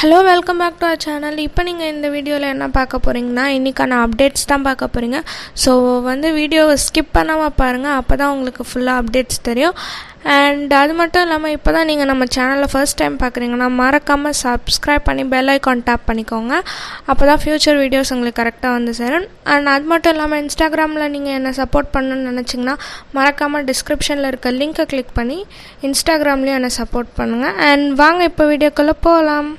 Hello welcome back to our channel இப்போ நீங்கள் இந்த வீடியோவில் என்ன பார்க்க போகிறீங்கன்னா இன்றைக்கான அப்டேட்ஸ் தான் பார்க்க போகிறீங்க ஸோ வந்து வீடியோவை ஸ்கிப் பண்ணாமல் பாருங்கள் அப்போ தான் உங்களுக்கு ஃபுல்லாக அப்டேட்ஸ் தெரியும். அண்ட் அது மட்டும் இல்லாமல் இப்போ தான் நீங்கள் நம்ம சேனலில் ஃபர்ஸ்ட் டைம் பார்க்குறீங்கன்னா மறக்காமல் சப்ஸ்கிரைப் பண்ணி பெல் ஐக்கான் டேப் பண்ணிக்கோங்க. அப்போ தான் ஃப்யூச்சர் வீடியோஸ் உங்களுக்கு கரெக்டாக வந்து சேரும். அண்ட் அது மட்டும் இல்லாமல் இன்ஸ்டாகிராமில் நீங்கள் என்ன சப்போர்ட் பண்ணணும்னு நினச்சிங்கன்னா மறக்காமல் டிஸ்கிரிப்ஷனில் இருக்க லிங்க்கை கிளிக் பண்ணி இன்ஸ்டாகிராம்லேயும் என்னை சப்போர்ட் பண்ணுங்கள் அண்ட் வாங்க இப்போ வீடியோக்குள்ளே போகலாம்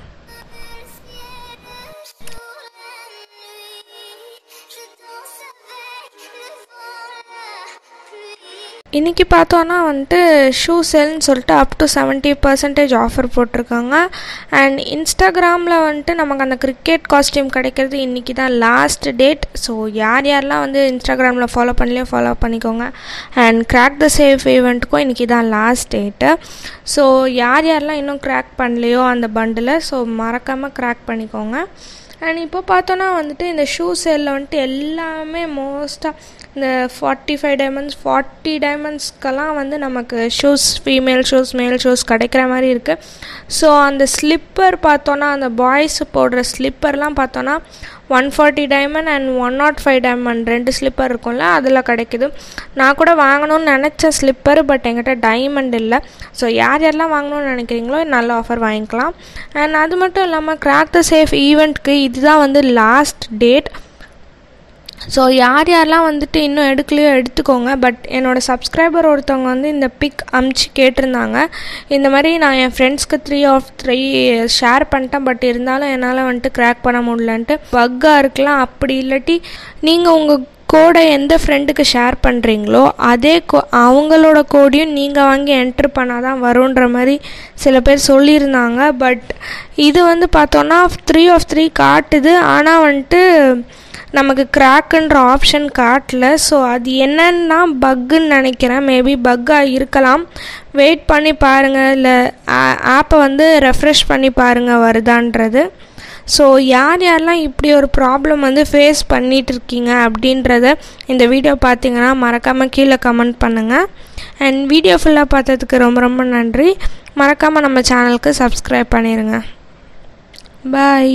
இன்றைக்கி பார்த்தோன்னா வந்துட்டு ஷூ செல்னு சொல்லிட்டு up to seventy percentage offer போட்டிருக்காங்க. அண்ட் இன்ஸ்டாகிராமில் வந்துட்டு நமக்கு அந்த கிரிக்கெட் காஸ்டியூம் கிடைக்கிறது இன்றைக்கி தான் லாஸ்ட் டேட் ஸோ யார் யாரெல்லாம் வந்து இன்ஸ்டாகிராமில் ஃபாலோ பண்ணலையோ ஃபாலோ பண்ணிக்கோங்க. அண்ட் கிராக் த சேஃப் ஈவெண்ட்டுக்கும் இன்றைக்கி தான் லாஸ்ட் டேட்டு ஸோ யார் யாரெல்லாம் இன்னும் கிராக் பண்ணலையோ அந்த பண்டில் ஸோ மறக்காமல் கிராக் பண்ணிக்கோங்க. அண்ட் இப்போ பார்த்தோன்னா வந்துட்டு இந்த ஷூ சேலில் வந்துட்டு எல்லாமே மோஸ்ட்டாக இந்த ஃபார்ட்டி ஃபைவ் டைமண்ட்ஸ் ஃபார்ட்டி டைமண்ட்ஸ்க்கெல்லாம் வந்து நமக்கு shoes female shoes male shoes கிடைக்கிற மாதிரி இருக்குது ஸோ அந்த ஸ்லிப்பர் பார்த்தோன்னா அந்த பாய்ஸ் போடுற ஸ்லிப்பர்லாம் பார்த்தோன்னா one forty diamond and one nought five diamond ரெண்டு ஸ்லிப்பர் இருக்கும்ல அதில் கிடைக்குது. நான் கூட வாங்கணும்னு நினச்ச ஸ்லிப்பர் பட் என்கிட்ட டைமண்ட் இல்லை. ஸோ யார் யாரெல்லாம் வாங்கணும்னு நினைக்கிறீங்களோ நல்ல ஆஃபர் வாங்கிக்கலாம். அண்ட் அது மட்டும் இல்லாமல் கிராக் த சேஃப் ஈவெண்ட்க்கு இதுதான் வந்து லாஸ்ட் டேட் ஸோ யார் யாரெலாம் வந்துட்டு இன்னும் எடுக்கலையோ எடுத்துக்கோங்க. பட் என்னோடய சப்ஸ்கிரைபர் ஒருத்தவங்க வந்து இந்த பிக் அமுச்சு கேட்டிருந்தாங்க. இந்த மாதிரி நான் என் ஃப்ரெண்ட்ஸ்க்கு த்ரீ ஆஃப் த்ரீ ஷேர் பண்ணிட்டேன். பட் இருந்தாலும் என்னால் வந்துட்டு க்ராக் பண்ண முடியலன்ட்டு. பக்காக இருக்கலாம் அப்படி இல்லாட்டி நீங்கள் உங்கள் கோடை எந்த ஃப்ரெண்டுக்கு ஷேர் பண்ணுறீங்களோ அதே கோ அவங்களோட கோடையும் நீங்கள் வாங்கி என்ட்ரு பண்ணால் தான் வருன்ற மாதிரி சில பேர் சொல்லியிருந்தாங்க. பட் இது வந்து பார்த்தோன்னா த்ரீ ஆஃப் த்ரீ காட்டுது. ஆனால் வந்துட்டு நமக்கு கிராக்குன்ற ஆப்ஷன் காட்டல. ஸோ அது என்னன்னா பக்குன்னு நினைக்கிறேன். மேபி பக்காக இருக்கலாம். வெயிட் பண்ணி பாருங்கள் இல்லை ஆப்பை வந்து ரெஃப்ரெஷ் பண்ணி பாருங்கள் வருதான்றது. ஸோ யார் யாரெல்லாம் இப்படி ஒரு ப்ராப்ளம் வந்து ஃபேஸ் பண்ணிகிட்டு இருக்கீங்க அப்படின்றத இந்த வீடியோ பார்த்தீங்கன்னா மறக்காமல் கீழே கமெண்ட் பண்ணுங்கள் அண்ட் வீடியோ ஃபுல்லாக பார்த்ததுக்கு ரொம்ப ரொம்ப நன்றி. மறக்காமல் நம்ம சேனலுக்கு சப்ஸ்கிரைப் பண்ணிடுங்க பாய்